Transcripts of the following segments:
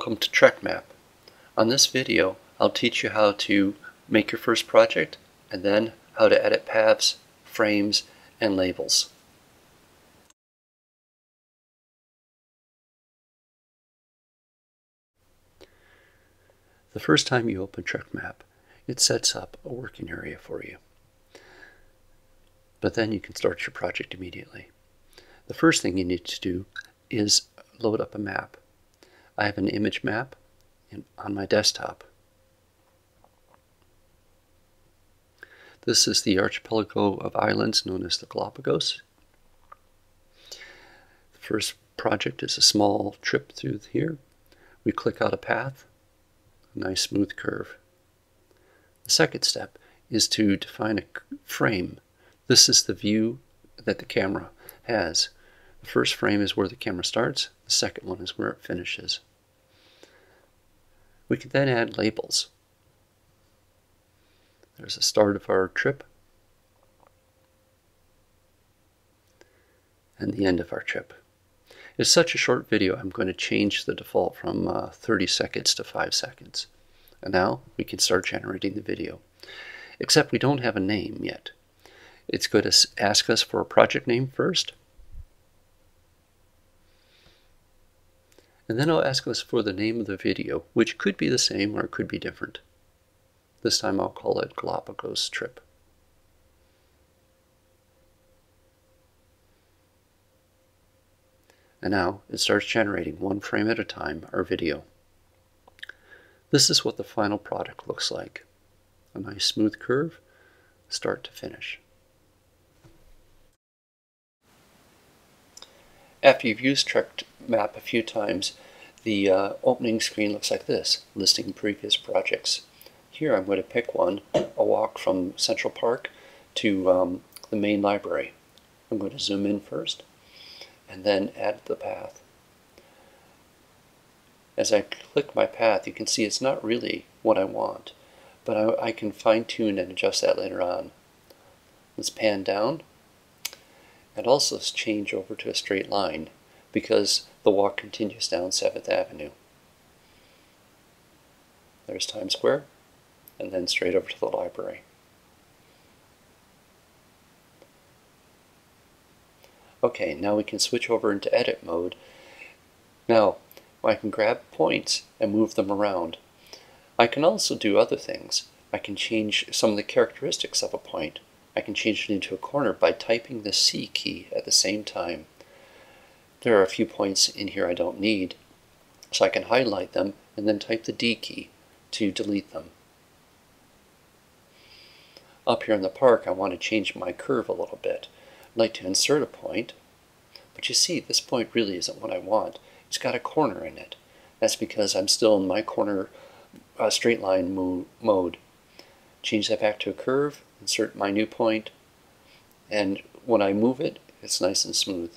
Welcome to TrekMap. On this video, I'll teach you how to make your first project and then how to edit paths, frames, and labels. The first time you open TrekMap, it sets up a working area for you. But then you can start your project immediately. The first thing you need to do is load up a map. I have an image map on my desktop. This is the archipelago of islands known as the Galapagos. The first project is a small trip through here. We click out a path, a nice smooth curve. The second step is to define a frame. This is the view that the camera has. The first frame is where the camera starts, the second one is where it finishes. We can then add labels. There's the start of our trip and the end of our trip. It's such a short video, I'm going to change the default from uh, 30 seconds to 5 seconds. And now we can start generating the video. Except we don't have a name yet. It's going to ask us for a project name first. And then it'll ask us for the name of the video, which could be the same or it could be different. This time I'll call it Galapagos Trip. And now it starts generating one frame at a time our video. This is what the final product looks like. A nice smooth curve, start to finish. After you've used Trek Map a few times, the uh, opening screen looks like this, listing previous projects. Here I'm going to pick one, a walk from Central Park to um, the main library. I'm going to zoom in first and then add the path. As I click my path, you can see it's not really what I want, but I, I can fine tune and adjust that later on. Let's pan down and also change over to a straight line because the walk continues down 7th Avenue. There's Times Square, and then straight over to the library. Okay, now we can switch over into edit mode. Now, I can grab points and move them around. I can also do other things. I can change some of the characteristics of a point. I can change it into a corner by typing the C key at the same time. There are a few points in here I don't need, so I can highlight them and then type the D key to delete them. Up here in the park, I want to change my curve a little bit. I'd like to insert a point, but you see, this point really isn't what I want. It's got a corner in it. That's because I'm still in my corner uh, straight line mo mode. Change that back to a curve, insert my new point, and when I move it, it's nice and smooth.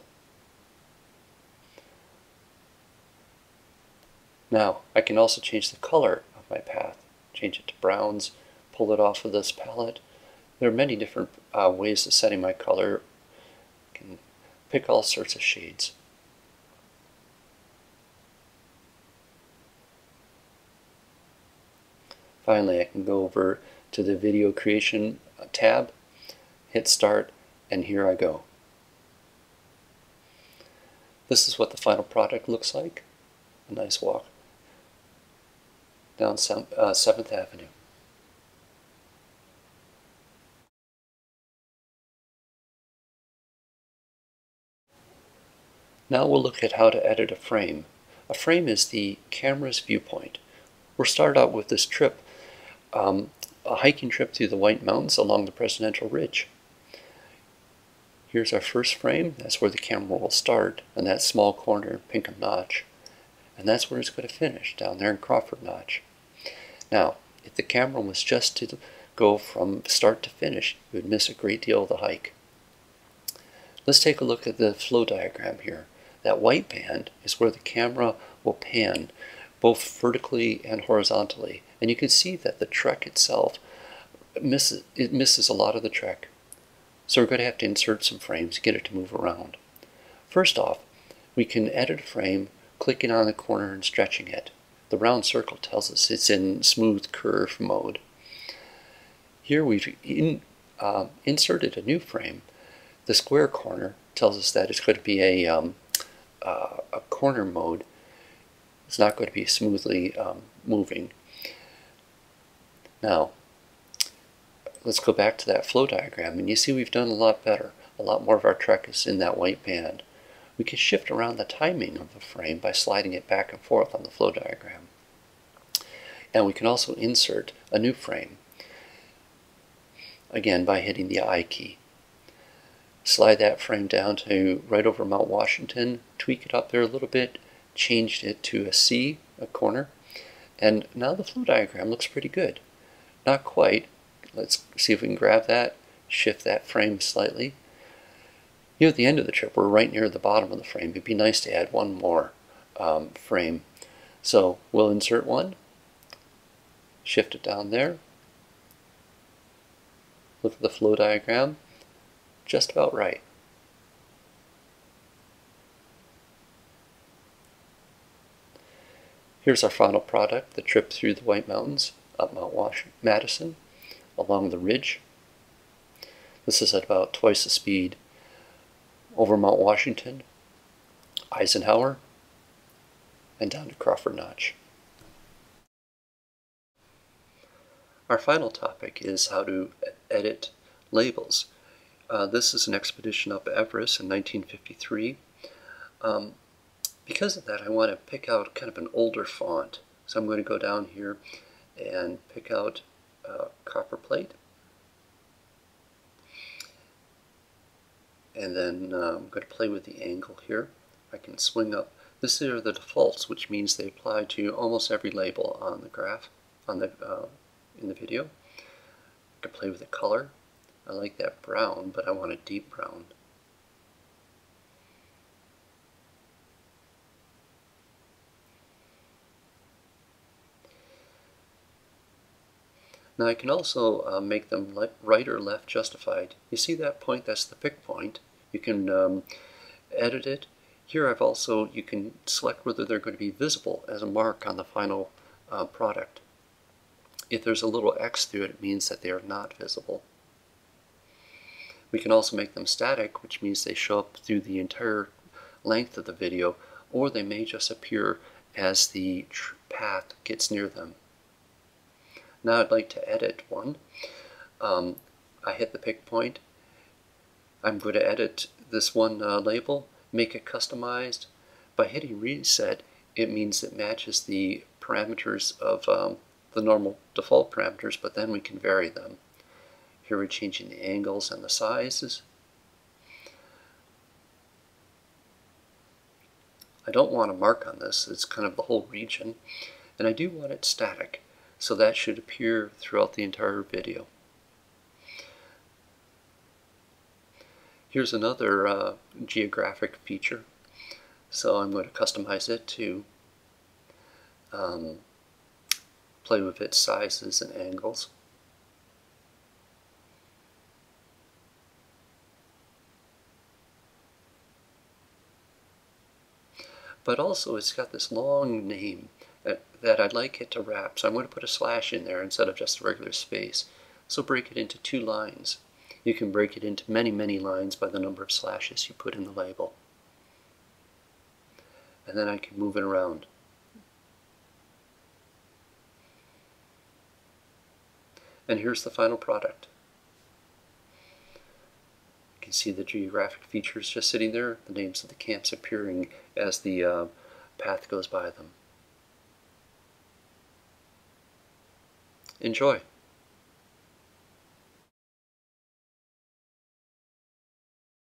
Now, I can also change the color of my path. Change it to browns, pull it off of this palette. There are many different uh, ways of setting my color. I can pick all sorts of shades. Finally, I can go over to the video creation uh, tab, hit start, and here I go. This is what the final product looks like. A nice walk down uh, 7th Avenue. Now we'll look at how to edit a frame. A frame is the camera's viewpoint. We'll start out with this trip, um, a hiking trip through the White Mountains along the Presidential Ridge. Here's our first frame. That's where the camera will start, and that small corner, Pinkham Notch. And that's where it's going to finish, down there in Crawford Notch. Now, if the camera was just to go from start to finish, you would miss a great deal of the hike. Let's take a look at the flow diagram here. That white band is where the camera will pan, both vertically and horizontally. And you can see that the trek itself misses, it misses a lot of the trek. So we're going to have to insert some frames, get it to move around. First off, we can edit a frame clicking on the corner and stretching it. The round circle tells us it's in smooth curve mode. Here we've in, uh, inserted a new frame. The square corner tells us that it's going to be a, um, uh, a corner mode. It's not going to be smoothly um, moving. Now, let's go back to that flow diagram, and you see we've done a lot better. A lot more of our trek is in that white band. We can shift around the timing of the frame by sliding it back and forth on the flow diagram. And we can also insert a new frame, again by hitting the I key. Slide that frame down to right over Mount Washington, tweak it up there a little bit, changed it to a C, a corner, and now the flow diagram looks pretty good. Not quite. Let's see if we can grab that, shift that frame slightly. Know, at the end of the trip, we're right near the bottom of the frame. It'd be nice to add one more um, frame. So we'll insert one, shift it down there, look at the flow diagram, just about right. Here's our final product, the trip through the White Mountains up Mount Wash Madison along the ridge. This is at about twice the speed over Mount Washington, Eisenhower, and down to Crawford Notch. Our final topic is how to edit labels. Uh, this is an expedition up Everest in 1953. Um, because of that, I want to pick out kind of an older font. So I'm going to go down here and pick out uh, copper plate. And then uh, I'm going to play with the angle here. I can swing up. This are the defaults, which means they apply to almost every label on the graph, on the uh, in the video. I can play with the color. I like that brown, but I want a deep brown. Now I can also uh, make them right or left justified. You see that point? That's the pick point. You can um, edit it. Here I've also, you can select whether they're going to be visible as a mark on the final uh, product. If there's a little X through it, it means that they are not visible. We can also make them static, which means they show up through the entire length of the video, or they may just appear as the path gets near them. Now I'd like to edit one. Um, I hit the pick point. I'm going to edit this one uh, label, make it customized. By hitting reset, it means it matches the parameters of um, the normal default parameters, but then we can vary them. Here we're changing the angles and the sizes. I don't want a mark on this, it's kind of the whole region, and I do want it static. So that should appear throughout the entire video. Here's another uh, geographic feature. So I'm going to customize it to um, play with its sizes and angles. But also it's got this long name that, I'd like it to wrap. So I'm going to put a slash in there instead of just a regular space. So break it into two lines. You can break it into many, many lines by the number of slashes you put in the label. And then I can move it around. And here's the final product. You can see the geographic features just sitting there, the names of the camps appearing as the uh, path goes by them. Enjoy.